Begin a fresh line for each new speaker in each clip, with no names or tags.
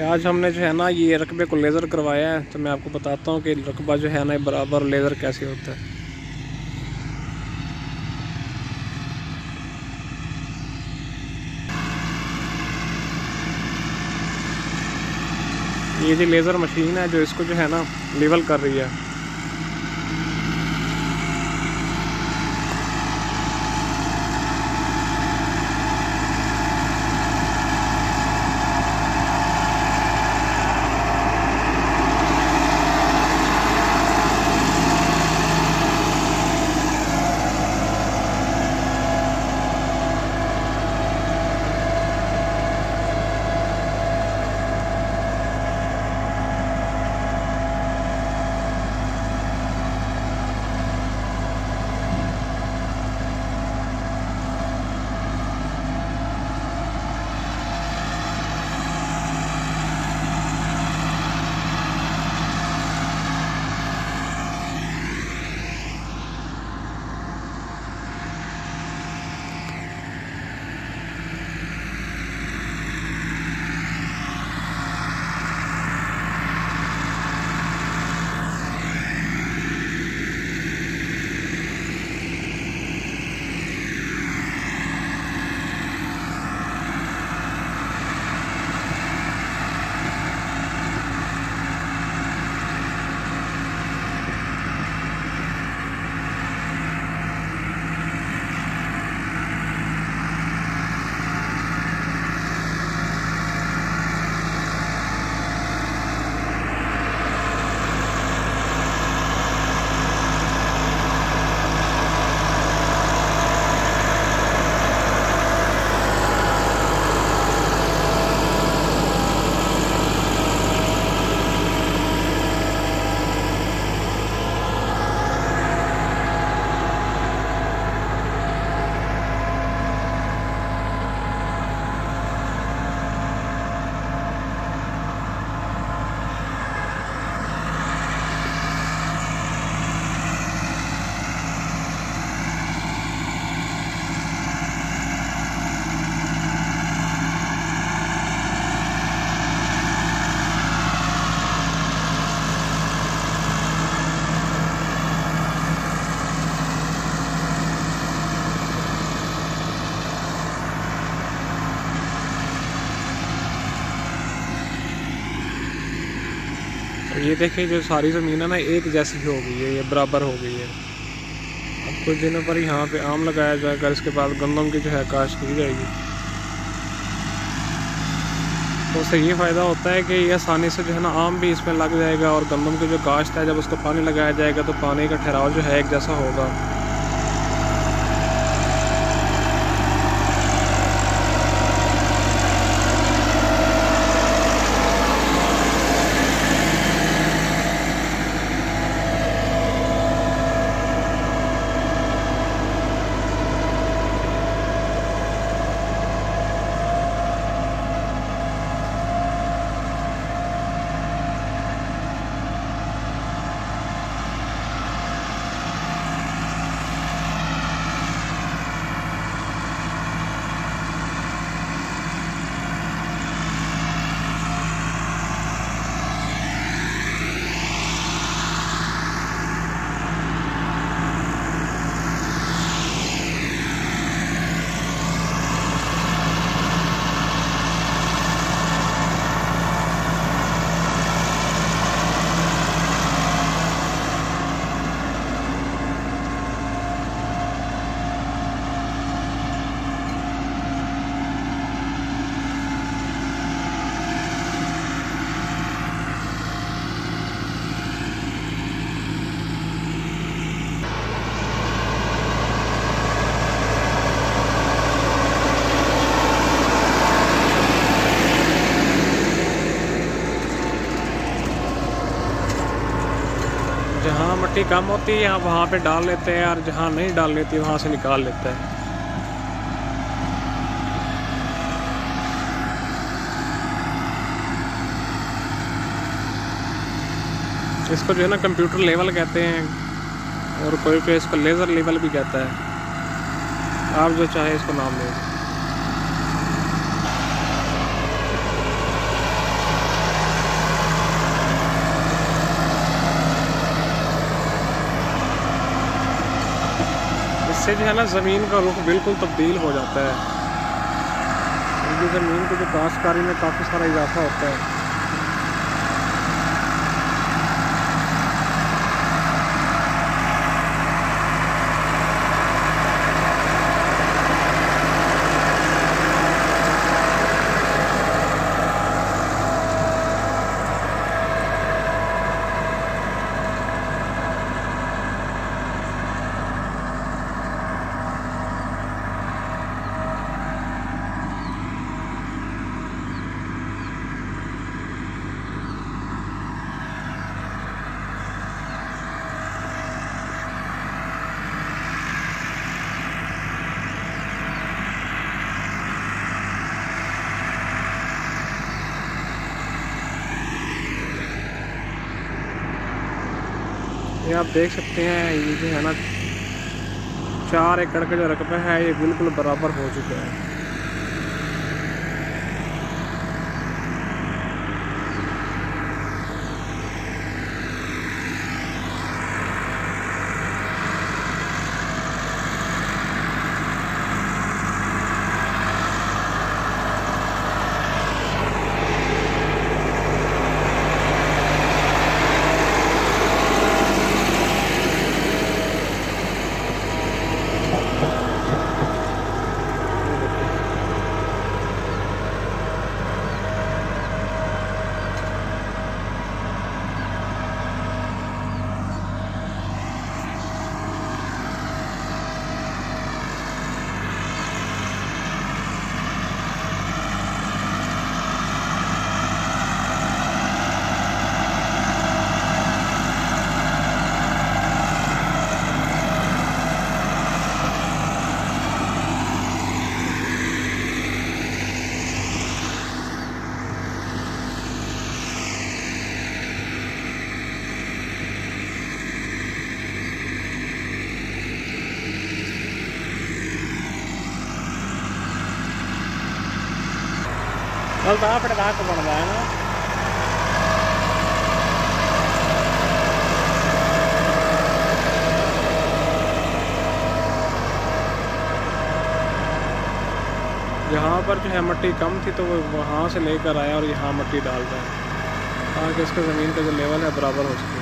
آج ہم نے جو ہے نا یہ رقبے کو لیزر کروایا ہے، تو میں آپ کو بتاتا ہوں کہ رقبہ جو ہے نا برابر لیزر کیسے ہوتا ہے۔ یہ جو لیزر مشین ہے جو اس کو جو ہے نا لیول کر رہی ہے۔ یہ دیکھیں جو ساری زمین ہے نا، ایک جیسی ہو گئی ہے، یہ برابر ہو گئی ہے۔ اب کچھ دنوں پر یہاں پہ آم لگایا جائے گا، اس کے بعد گندم کی جو ہے کاشت کی جائے گی۔ تو اس سے یہ فائدہ ہوتا ہے کہ یہ آسانی سے جو ہے نا آم بھی اس میں لگ جائے گا اور گندم کی جو کاشت ہے، جب اس کو پانی لگایا جائے گا تو پانی کا ٹھہراؤ جو ہے ایک جیسا ہوگا جہاں مٹی کم ہوتی ہے وہاں پہ ڈال لیتے ہیں اور جہاں نہیں ڈال لیتی وہاں سے نکال لیتے ہیں اس کو جو ہے نا کمپیوٹر لیول کہتے ہیں اور کوئی کوئی اس کو لیزر لیول بھی کہتا ہے آپ جو چاہے اس کو نام دیں اس سے جو ہے نا زمین کا رخ بالکل تبدیل ہو جاتا ہے۔ کیونکہ زمین کی جو کاشتکاری میں کافی سارا اضافہ ہوتا ہے۔ یہ آپ دیکھ سکتے ہیں، یہ جو ہے نا، چار ایکڑ کا جو رقبہ ہے، یہ بالکل برابر ہو چکا ہے۔ کل تو آپ ڈاک بنتا ہے نا یہاں پر جو ہے مٹی کم تھی تو وہ وہاں سے لے کر آیا اور یہاں مٹی ڈالتا ہے تاکہ اس کا زمین کا جو لیول ہے برابر ہو سکے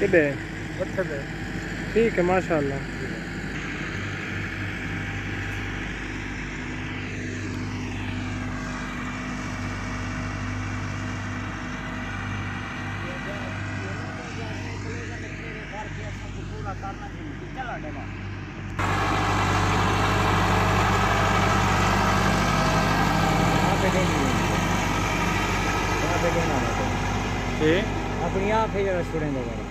کدے
پتھر
ٹھیک ہے ماشاء اللہ جی
اپنی آپ ہی جگہ چھوڑیں گے ذرا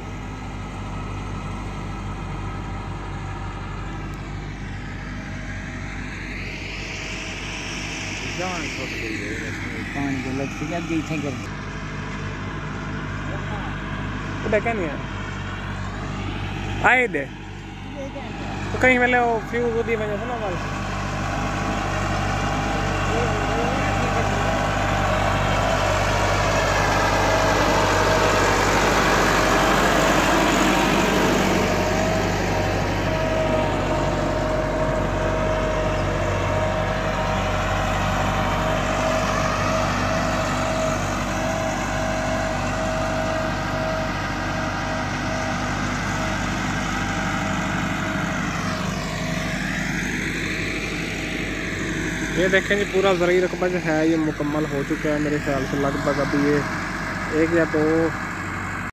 جان چھوٹ گئی ہے۔ پانی لگتی ہے ابھی تھے کر
کدے کیا نہیں ہے آئے؟ دے کہیں پہلے وہ فیوز ہوتی وجہ سے نا ہمارے۔ یہ دیکھیں جی پورا زرعی رقبہ جو ہے یہ مکمل ہو چکا ہے میرے خیال سے، لگ بھگ ابھی یہ ایک یا دو